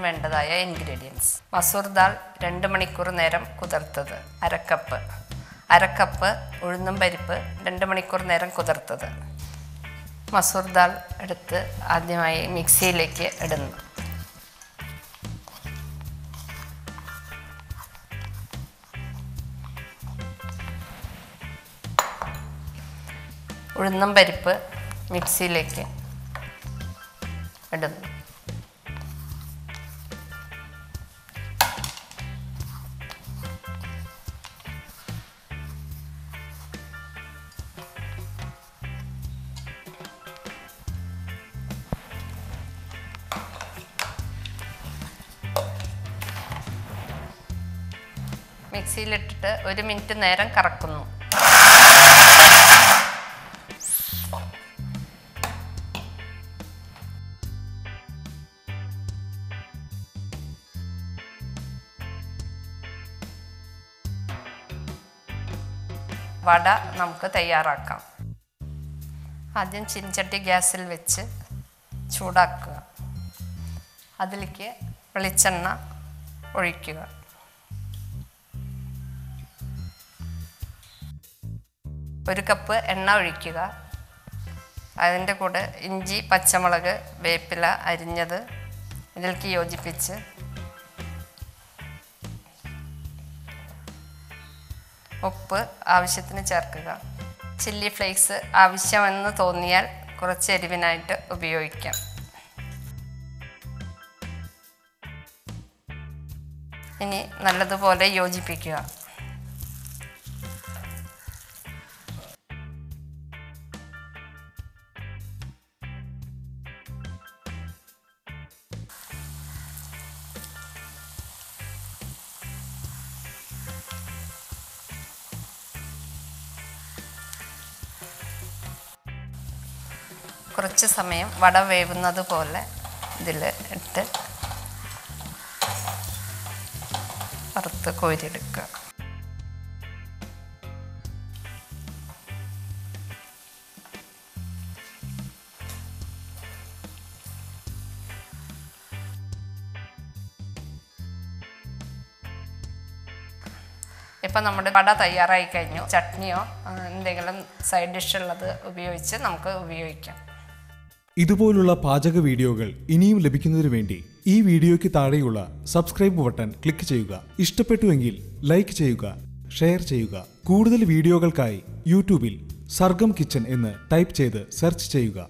വേണ്ടതായ ഇൻഗ്രീഡിയൻസ് മസൂർ ദാൽ രണ്ട് മണിക്കൂർ നേരം കുതിർത്തത്. അരക്കപ്പ്. അരക്കപ്പ് ഉഴുന്നും പരിപ്പ് രണ്ട് മണിക്കൂർ നേരം കുതിർത്തത്. മസൂർ ദാൽ എടുത്ത് ആദ്യമായി മിക്സിയിലേക്ക് ഇടുന്നു. ഉഴുന്നും പരിപ്പ് മിക്സിയിലേക്ക് ഇടുന്നു. മിക്സിയിലിട്ടിട്ട് ഒരു മിനിറ്റ് നേരം കറക്കുന്നു. വട നമുക്ക് തയ്യാറാക്കാം. ആദ്യം ചിൻചട്ടി ഗ്യാസിൽ വെച്ച് ചൂടാക്കുക. അതിലേക്ക് വെളിച്ചെണ്ണ ഒഴിക്കുക. ഒരു കപ്പ് എണ്ണ ഒഴിക്കുക. അതിന്റെ കൂടെ ഇഞ്ചി പച്ചമുളക് വേപ്പില അരിഞ്ഞത് ഇതിലേക്ക് യോജിപ്പിച്ച് ഉപ്പ് ആവശ്യത്തിന് ചേർക്കുക. ചില്ലി ഫ്ലേക്സ് ആവശ്യമെന്ന് തോന്നിയാൽ കുറച്ച് എരിവിനായിട്ട് ഉപയോഗിക്കാം. ഇനി നല്ലതുപോലെ യോജിപ്പിക്കുക. കുറച്ച് സമയം വട വേവുന്നത് പോലെ ഇതിൽ ഇട്ട് വറുത്ത് കോരിയെടുക്കുക. ഇപ്പം നമ്മുടെ വട തയ്യാറായി കഴിഞ്ഞു. ചട്നിയോ എന്തെങ്കിലും സൈഡ് ഡിഷ് ഉള്ളത് ഉപയോഗിച്ച് നമുക്ക് ഉപയോഗിക്കാം. ഇതുപോലുള്ള പാചക വീഡിയോകൾ ഇനിയും ലഭിക്കുന്നതിന് വേണ്ടി ഈ വീഡിയോയ്ക്ക് താഴെയുള്ള സബ്സ്ക്രൈബ് ബട്ടൺ ക്ലിക്ക് ചെയ്യുക. ഇഷ്ടപ്പെട്ടുവെങ്കിൽ ലൈക്ക് ചെയ്യുക ഷെയർ ചെയ്യുക. കൂടുതൽ വീഡിയോകൾക്കായി യൂട്യൂബിൽ സർഗം കിച്ചൺ എന്ന് ടൈപ്പ് ചെയ്ത് സെർച്ച് ചെയ്യുക.